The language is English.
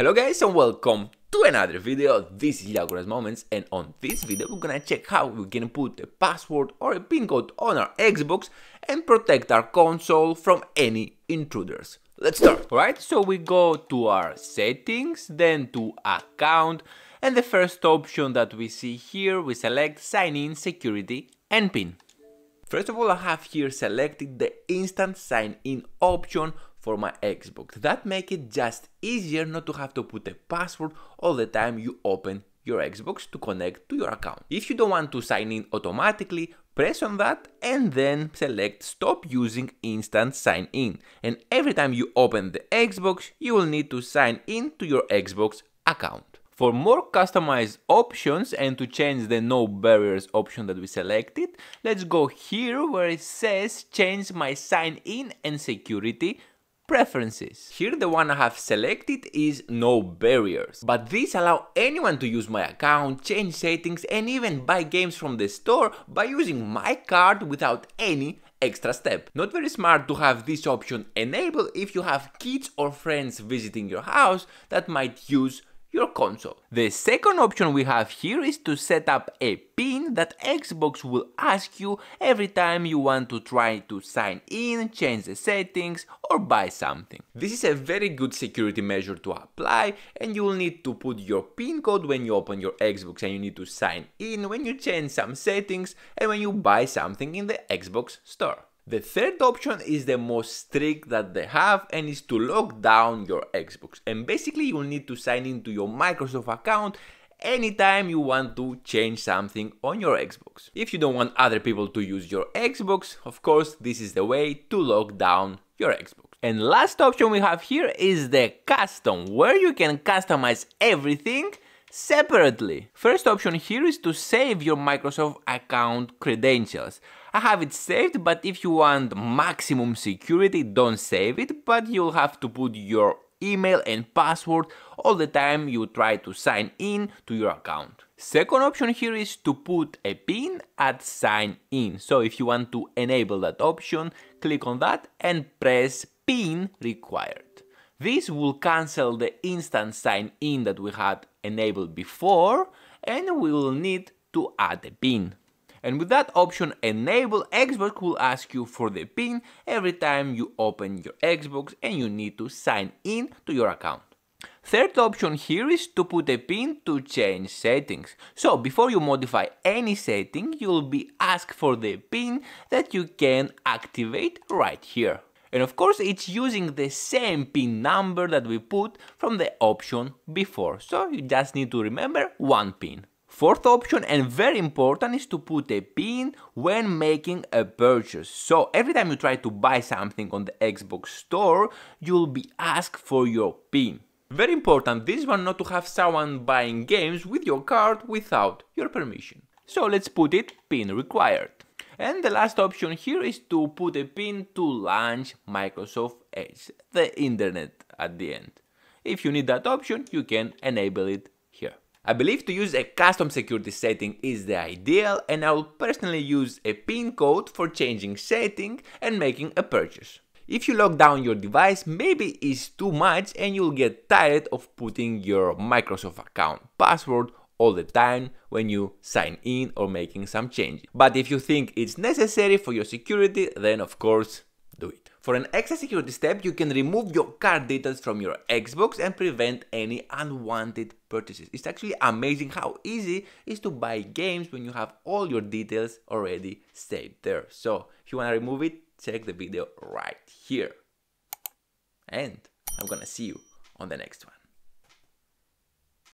Hello guys and welcome to another video, this is Liakouras Momentz and on this video we're gonna check how we can put a password or a pin code on our Xbox and protect our console from any intruders. Let's start! Alright, so we go to our settings, then to account and the first option that we see here we select sign in, security and pin. First of all I have here selected the instant sign in option for my Xbox. That make it just easier not to have to put a password all the time you open your Xbox to connect to your account. If you don't want to sign in automatically, press on that and then select stop using instant sign in. And every time you open the Xbox, you will need to sign in to your Xbox account. For more customized options and to change the no barriers option that we selected, let's go here where it says change my sign in and security preferences. Here the one I have selected is no barriers, but these allow anyone to use my account, change settings and even buy games from the store by using my card without any extra step. Not very smart to have this option enabled if you have kids or friends visiting your house that might use your console. The second option we have here is to set up a PIN that Xbox will ask you every time you want to try to sign in, change the settings or buy something. This is a very good security measure to apply and you will need to put your PIN code when you open your Xbox and you need to sign in when you change some settings and when you buy something in the Xbox store. The third option is the most strict that they have and is to lock down your Xbox. And basically you'll need to sign into your Microsoft account anytime you want to change something on your Xbox. If you don't want other people to use your Xbox, of course, this is the way to lock down your Xbox. And last option we have here is the custom, where you can customize everything separately. First option here is to save your Microsoft account credentials. I have it saved, but if you want maximum security, don't save it, but you'll have to put your email and password all the time you try to sign in to your account. Second option here is to put a pin at sign in. So if you want to enable that option, click on that and press pin required. This will cancel the instant sign in that we had enabled before and we will need to add a pin. And with that option enabled, Xbox will ask you for the pin every time you open your Xbox and you need to sign in to your account. Third option here is to put a pin to change settings. So before you modify any setting, you'll be asked for the pin that you can activate right here. And of course it's using the same pin number that we put from the option before, so you just need to remember one pin. Fourth option and very important is to put a pin when making a purchase. So every time you try to buy something on the Xbox store, you'll be asked for your pin. Very important, this one not to have someone buying games with your card without your permission. So let's put it pin required. And the last option here is to put a pin to launch Microsoft Edge, the internet at the end. If you need that option, you can enable it here. I believe to use a custom security setting is the ideal and I will personally use a pin code for changing setting and making a purchase. If you lock down your device, maybe it's too much and you'll get tired of putting your Microsoft account password all the time when you sign in or making some changes. But if you think it's necessary for your security, then of course do it. For an extra security step, you can remove your card details from your Xbox and prevent any unwanted purchases. It's actually amazing how easy it is to buy games when you have all your details already saved there. So if you want to remove it, check the video right here. And I'm gonna see you on the next one.